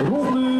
Ronde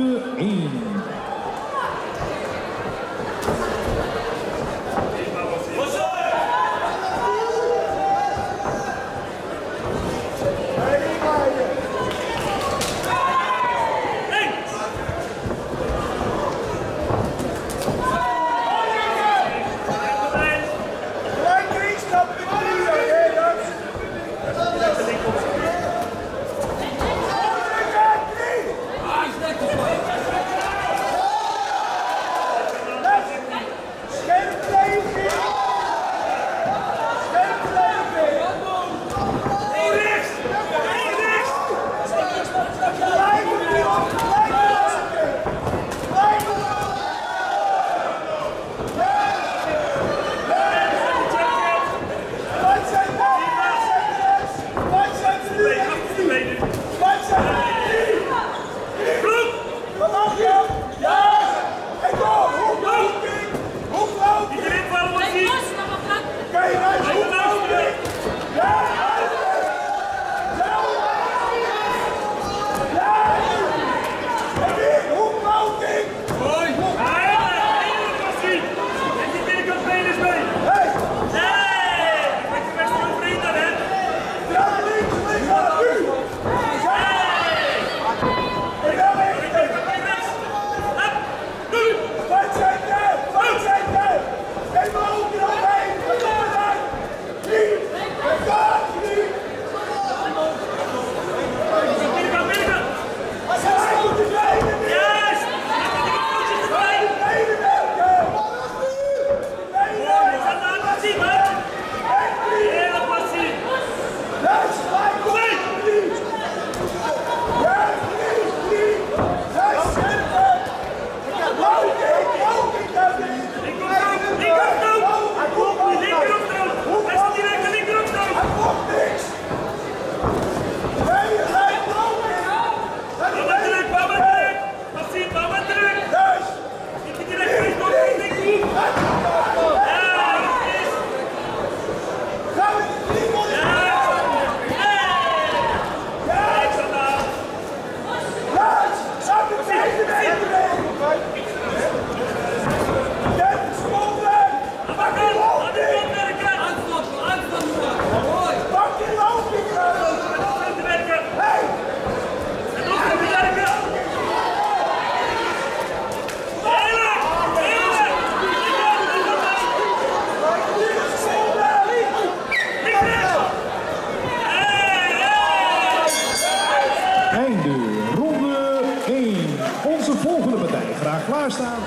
klaarstaan.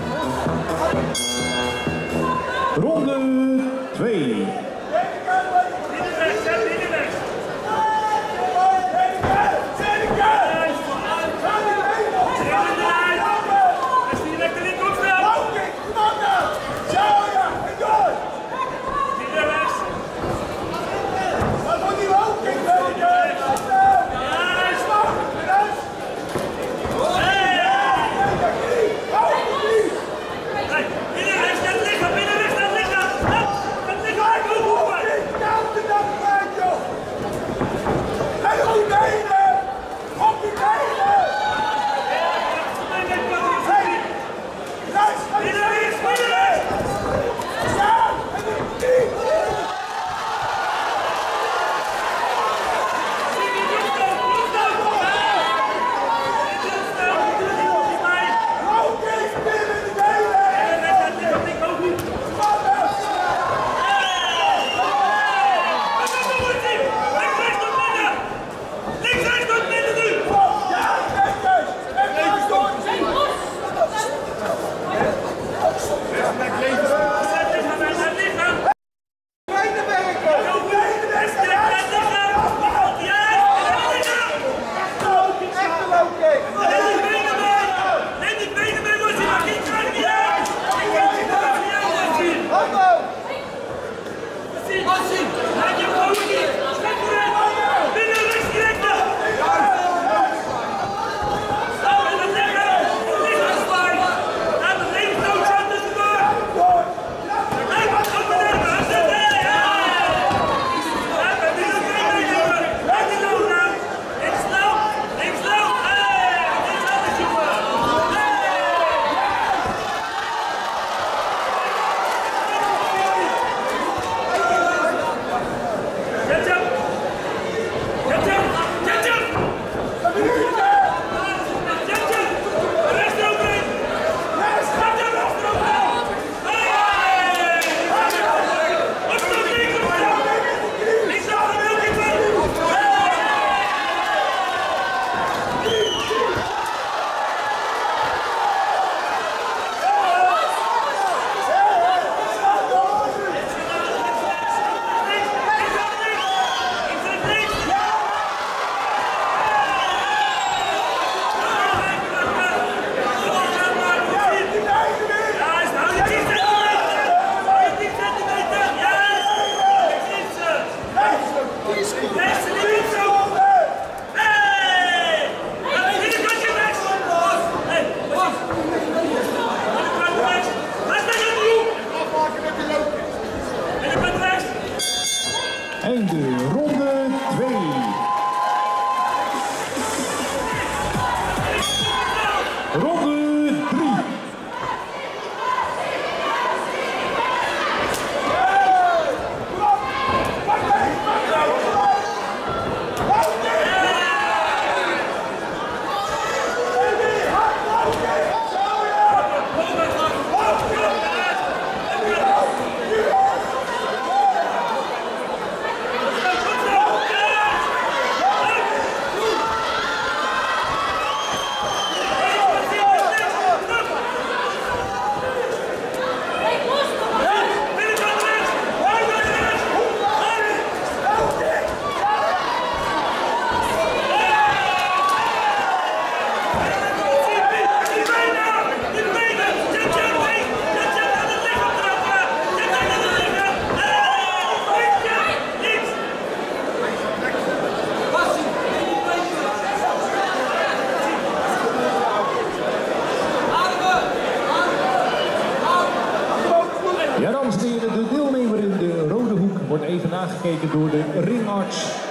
Ronde 아, even nagekeken door de ringarts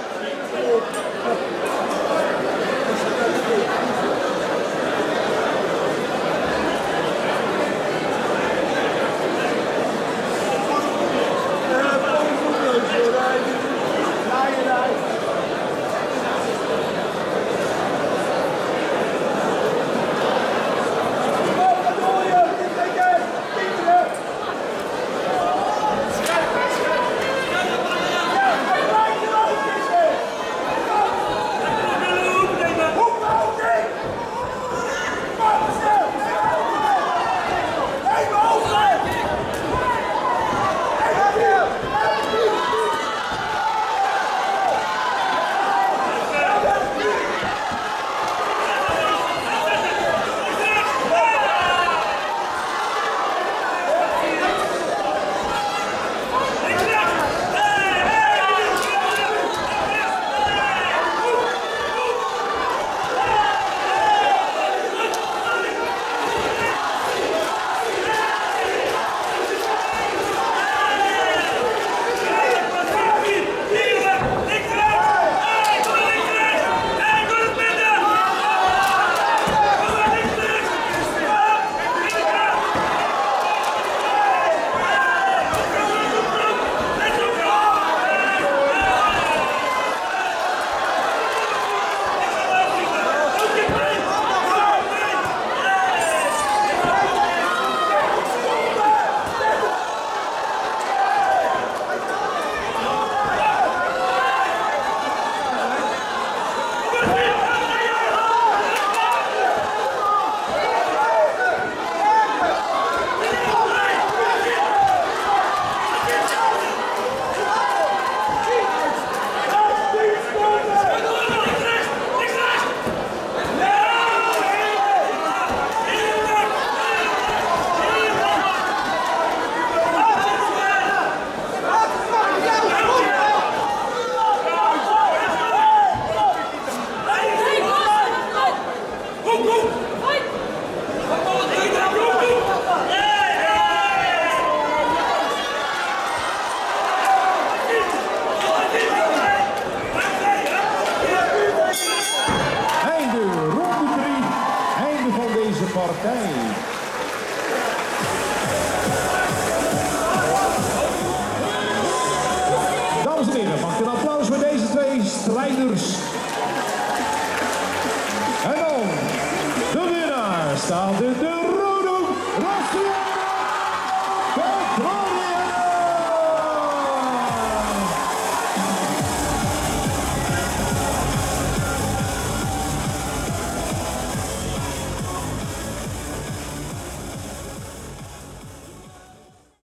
Dames en heren, mag een applaus voor deze twee strijders. En dan de winnaar staat in de